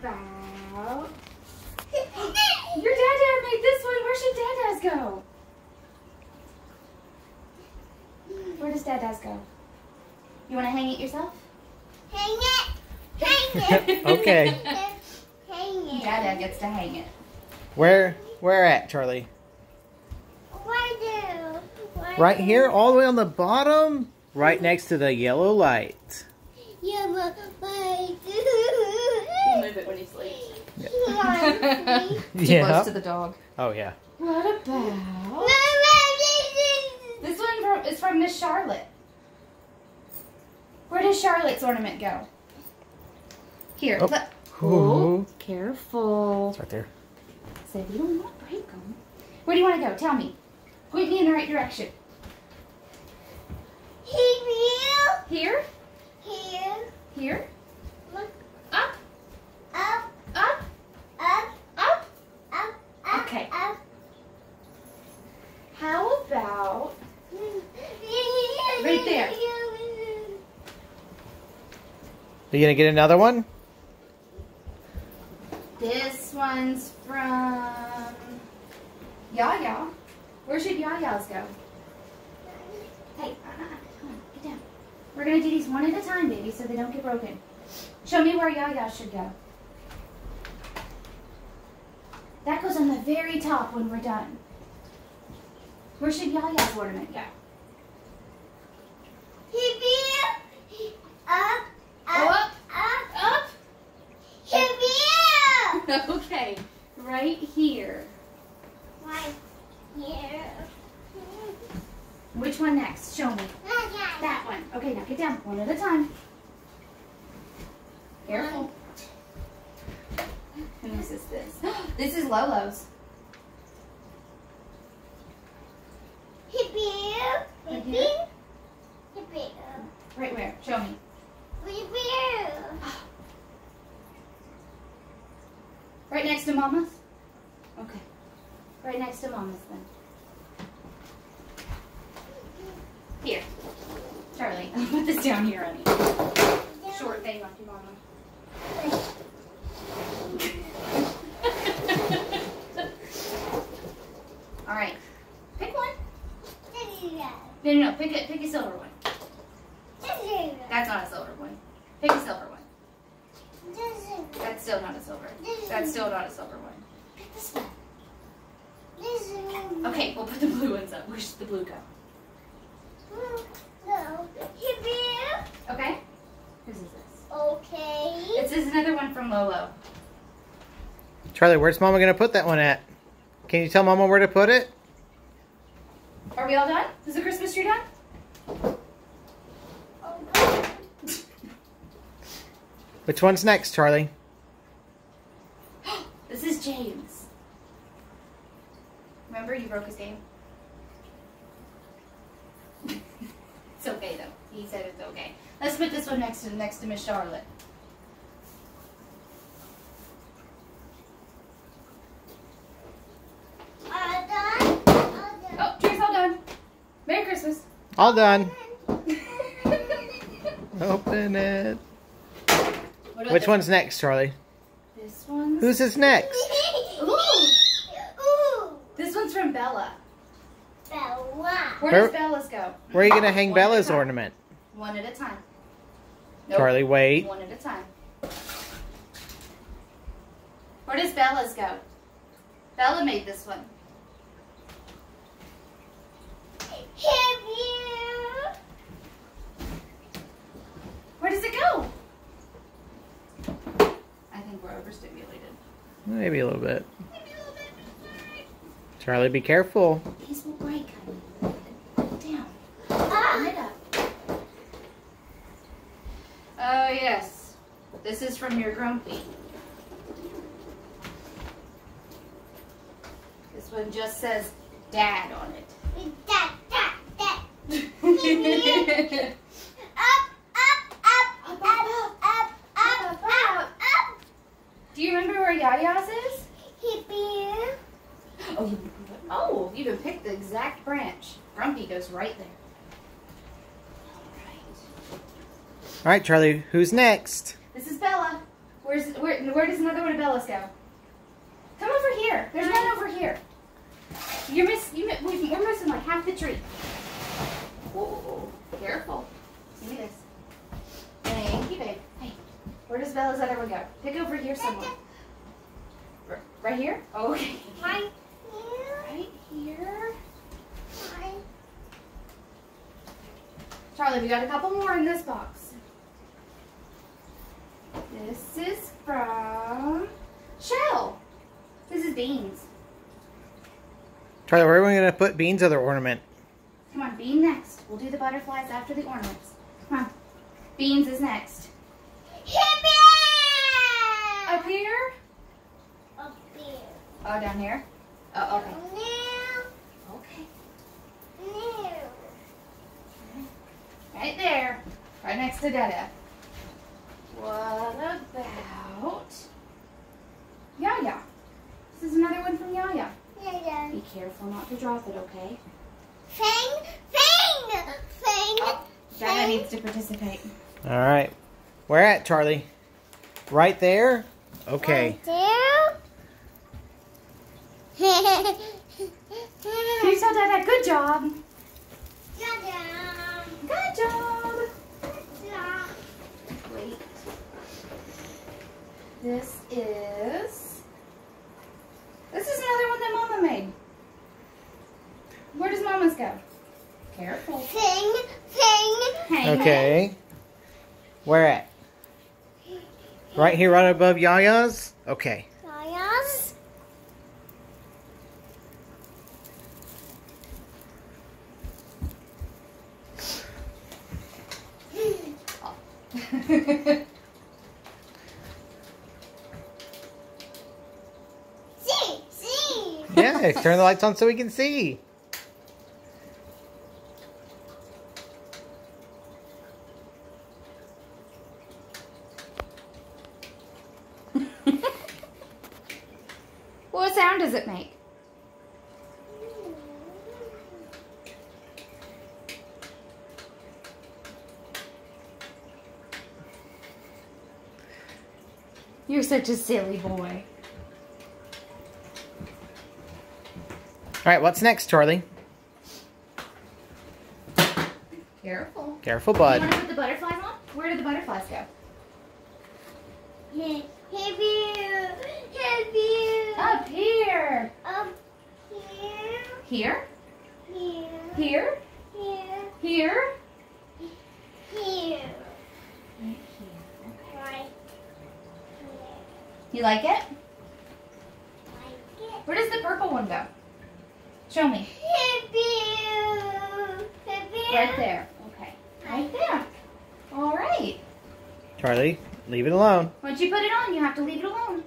about... Your dad made this one. Where should Dada's go? Where does Dada's go? You want to hang it yourself? Hang it. Hang it. Okay. Hang it. Dada gets to hang it. Where where at, Charlie? Why do? Why Right do? here, all the way on the bottom, right next to the yellow light. Yeah, but why We'll do? Move it when he sleeps. Mama, Too close to the dog. Oh yeah. What about... this. This one from, is from Miss Charlotte. Where does Charlotte's ornament go? Here. Oh. look. Ooh. Careful. It's right there. Say, we don't want to break them. Where do you want to go? Tell me. Point me in the right direction. Here, Here? here, Here? look Up? up, Up? up, Up? up, up. Okay. Up. How about... Right there. Are you gonna get another one? This one's from... Yaya. Where should Yaya's go? Hey, uh, uh, come on, get down. We're gonna do these one at a time, baby, so they don't get broken. Show me where Yaya should go. That goes on the very top when we're done. Where should Yaya's ornament go? Here, up, Go up, up, up. up. Here, okay, right here. right here. Which one next? Show me. That one. Okay, now get down. One at a time. Careful. Whose is this? This is Lolo's. Hippie, hippie, hippie, Right where? Show me. hippie. Right next to Mama's? Okay. Right next to Mama's then. Here. Charlie, I'll put this down here, honey. Short thing like your mama. All right. Pick one. No, no, no. Pick a, pick a silver one. That's not a silver one. Pick a silver one. That's still not a silver. That's still not a silver one. Pick this one. Okay, we'll put the blue ones up. Where's the blue go? Okay. Whose is this? Okay. This is another one from Lolo. Charlie, where's Mama gonna put that one at? Can you tell Mama where to put it? Are we all done? Is the Christmas tree done? Oh, Which one's next, Charlie? This is James. Remember you broke his game? it's okay though. He said it's okay. Let's put this one next to next to Miss Charlotte. All done? All done. Oh, tree's all done. Merry Christmas. All done. Open it. Which this- one's next, Charlie? This one. Who's is next? Ooh, Ooh. this one's from Bella. Bella. Where Where- does Bella's go? Where are you gonna hang One at Bella's time. ornament? One at a time. Nope. Charlie, wait. One at a time. Where does Bella's go? Bella made this one. Have you? Where does it go? I think we're overstimulated. Maybe a little bit. Charlie, be careful. These will break, honey. Down. Ah. Right up. Oh, yes. This is from your grumpy. This one just says dad on it. Da, da, da. Up, up, up, up, up, up, up, up, up. Do you remember where Yaya's is? Hippie. Oh, you, oh, you even picked the exact branch. Grumpy goes right there. All right. All right, Charlie, who's next? This is Bella. Where's where? Where does another one of Bella's go? Come over here. There's one over here. You're miss. You we- we're missing like half the tree. Whoa, careful. Give me this. Thank you, babe. Hey, where does Bella's other one go? Pick over here somewhere. Right here? Okay. Right here. Right here. here. Charlie, we got a couple more in this box. This is from Shell. This is beans. Charlie, where are we going to put Bean's other ornament? Come on, bean next. We'll do the butterflies after the ornaments. Come on. Beans is next. Hippie! Up here? Up here. Oh, down here? Oh, okay. Now, Okay. now. Right there. Right next to Dada. What about Yaya? This is another one from Yaya. Yeah, yeah. Be careful not to drop it, okay? Fang, fang, fang. Oh, Dada needs to participate. All right. Where at, Charlie? Right there? Okay. Right there. Can you tell Dada, good job? Ta-da. Good job. Ta-da. Wait. This is. This is another one that Mama made. Where does Mama's go? Careful. Fang, fang. Hang Okay. Where at? Right here, right above Yaya's? Okay. Yes. it. See, Yeah, turn the lights on so we can see. what sound does it make? You're such a silly boy. All right, what's next, Charlie? Careful. Careful, You want bud. to put the butterflies on? Where did the butterflies go? Hey, hey, view. Hey, view. Up here. Up here. Here. Here. Here. Here. Here. Here. Right Right here. You like it? Like it. Where does the purple one go? Show me. Hey, view. Hey, view. Right there. Okay. Right there. All right. Charlie, leave it alone. Once you put it on, you have to leave it alone.